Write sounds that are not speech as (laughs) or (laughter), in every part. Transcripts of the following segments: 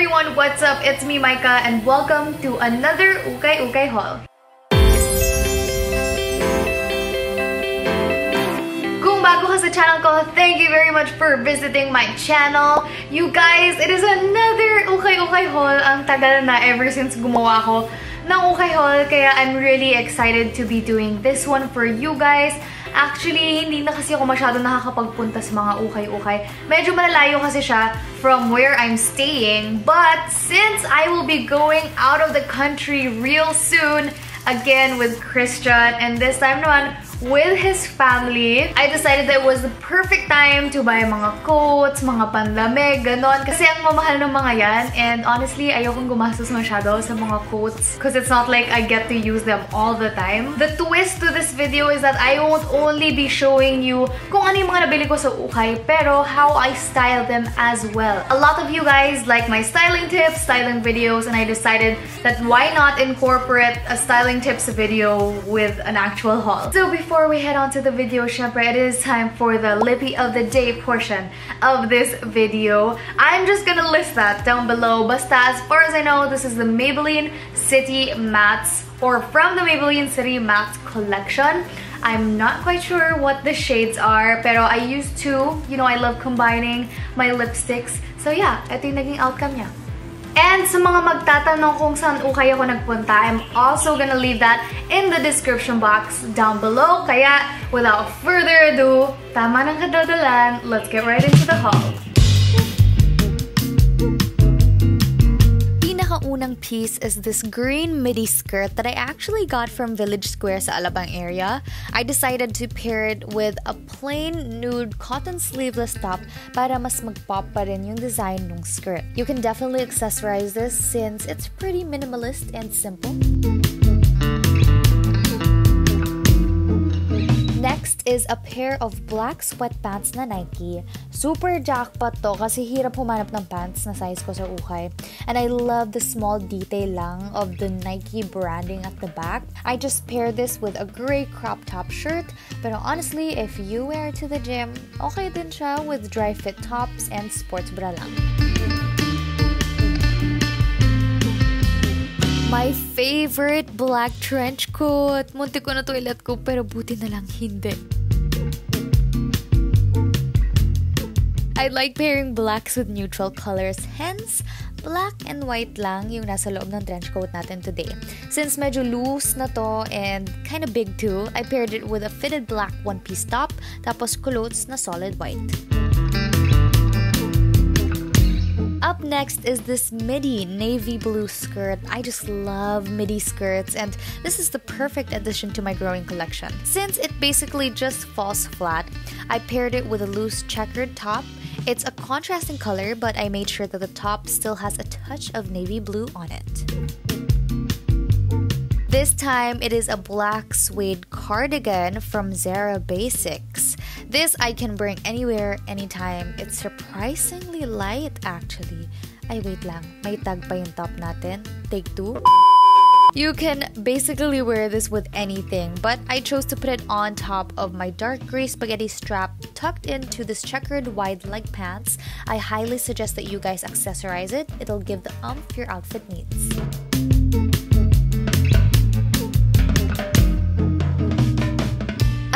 everyone, what's up? It's me, Micah, and welcome to another Ukay Ukay haul. Kung bago ka sa channel ko, thank you very much for visiting my channel. You guys, it is another Ukay Ukay haul. Ang tagal na ever since gumawa ko ng Ukay haul, kaya I'm really excited to be doing this one for you guys. Actually, hindi na kasi ako masyado nakakapagpunta sa mga ukay-ukay. Medyo malalayo kasi siya from where I'm staying. But since I will be going out of the country real soon, again with Christian, and this time naman, with his family, I decided that it was the perfect time to buy mga coats, mga pandamig, ganon. Kasi ang mamahal ng mga yan. And honestly, ayokong gumastos masyado sa mga coats because it's not like I get to use them all the time. The twist to this video is that I won't only be showing you kung ano yung mga nabili ko sa ukay, pero how I style them as well. A lot of you guys like my styling tips, styling videos, and I decided that why not incorporate a styling tips video with an actual haul. So before before we head on to the video, syempre, it is time for the Lippy of the Day portion of this video. I'm just gonna list that down below. Basta, as far as I know, this is the Maybelline City Mattes or from the Maybelline City Matte collection. I'm not quite sure what the shades are, pero I used to. You know, I love combining my lipsticks. So yeah, ito yung naging outcome niya. And sa mga magtatanong kung saan ukay ako nagpunta, I'm also gonna leave that in the description box down below. Kaya, without further ado, tama ng kadadalan, let's get right into the haul. Unang piece is this green midi skirt that I actually got from Village Square sa Alabang area. I decided to pair it with a plain nude cotton sleeveless top para mas mag-pop pa rin yung design ng skirt. You can definitely accessorize this since it's pretty minimalist and simple. Next is a pair of black sweatpants na Nike. Super jackpot to kasi hirap humanap ng pants na size ko sa ukay. And I love the small detail lang of the Nike branding at the back. I just pair this with a gray crop top shirt. Pero honestly, if you wear it to the gym, okay din siya with dry fit tops and sports bra lang. My favorite black trench coat. Munti ko na toilet ko pero buti na lang hindi. I like pairing blacks with neutral colors. Hence, black and white lang yung nasa loob ng trench coat natin today. Since medyo loose na to and kind of big too, I paired it with a fitted black one-piece top tapos culottes na solid white. Up next is this midi navy blue skirt. I just love midi skirts and this is the perfect addition to my growing collection. Since it basically just falls flat, I paired it with a loose checkered top. It's a contrasting color but I made sure that the top still has a touch of navy blue on it. This time, it is a black suede cardigan from Zara Basics. This I can bring anywhere, anytime. It's surprisingly light actually. Ay, wait lang. May tag pa yung top natin. Take two. You can basically wear this with anything, but I chose to put it on top of my dark gray spaghetti strap tucked into this checkered wide leg pants. I highly suggest that you guys accessorize it. It'll give the umph your outfit needs.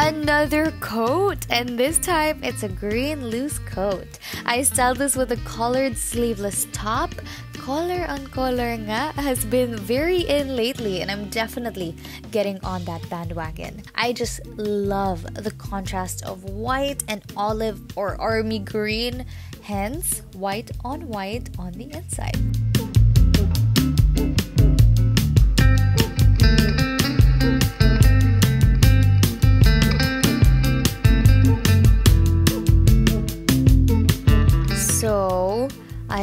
another coat and this time it's a green loose coat. I styled this with a collared sleeveless top. Collar on collar nga has been very in lately and I'm definitely getting on that bandwagon. I just love the contrast of white and olive or army green, hence white on white on the inside.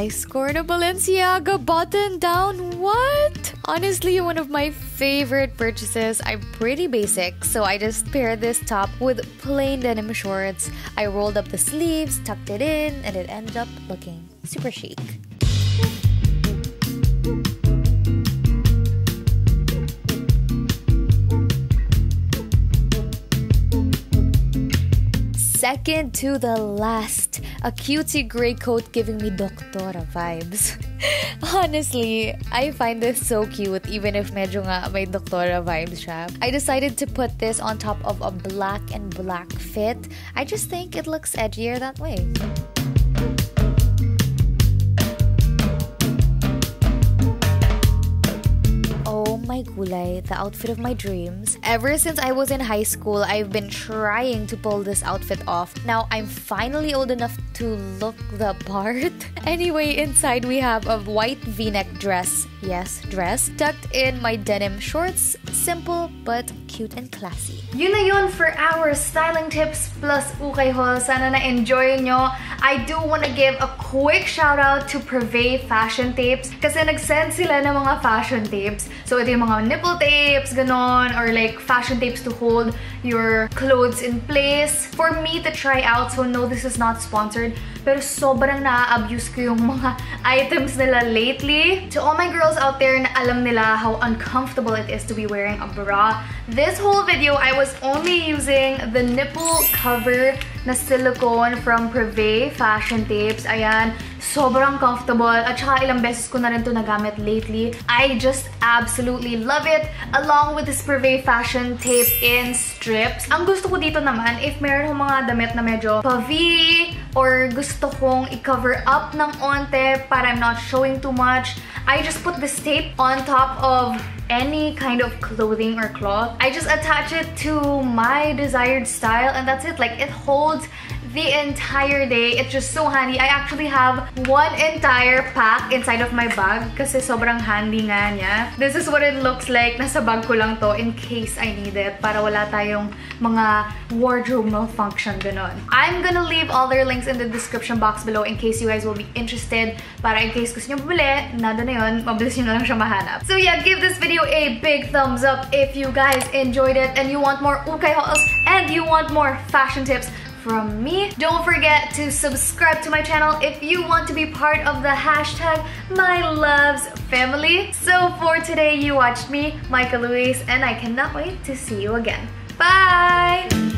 I scored a Balenciaga button down. What? Honestly, one of my favorite purchases. I'm pretty basic, so I just paired this top with plain denim shorts. I rolled up the sleeves, tucked it in, and it ended up looking super chic. Second to the last a cutesy gray coat giving me Doctora vibes. (laughs) Honestly, I find this so cute even if medyo nga may Doctora vibes siya. I decided to put this on top of a black and black fit. I just think it looks edgier that way. Gulay, the outfit of my dreams. Ever since I was in high school, I've been trying to pull this outfit off. Now I'm finally old enough to look the part. (laughs) anyway, inside we have a white v-neck dress. Yes, dress. Tucked in my denim shorts. Simple but cute and classy. Yun na yun for our styling tips plus ukay haul. Sana na-enjoy nyo. I do want to give a quick shout out to Prive Fashion Tapes kasi nag-send sila ng mga fashion tapes. So ito yung mga nipple tapes, ganon, or like fashion tapes to hold your clothes in place for me to try out. So no, this is not sponsored. Pero sobrang na-abuse ko yung (laughs) mga items nila lately. To all my girls out there na alam nila how uncomfortable it is to be wearing a bra, this whole video I was only using the nipple cover na silicone from Preve Fashion Tapes. Ayan, sobrang comfortable. At saka ilang beses ko na rin ito nagamit lately. I just absolutely love it. Along with this Preve Fashion Tape in strips. Ang gusto ko dito naman, if meron mga damit na medyo pa-V or gusto kong i-cover up ng onte para I'm not showing too much, I just put this tape on top of any kind of clothing or cloth. I just attach it to my desired style and that's it. Like it holds the entire day. It's just so handy. I actually have one entire pack inside of my bag kasi sobrang handy nga niya. This is what it looks like. Nasa bag ko lang to in case I need it para wala tayong mga wardrobe malfunction ganon. I'm gonna leave all their links in the description box below in case you guys will be interested para in case gusto nyo bumili, nado na yun, mabilis nyo na lang siya mahanap. So yeah, give this video a big thumbs up if you guys enjoyed it and you want more ukay hauls and you want more fashion tips from me. Don't forget to subscribe to my channel if you want to be part of the hashtag MiLouvs family. So for today, you watched me, Micah Louisse, and I cannot wait to see you again. Bye!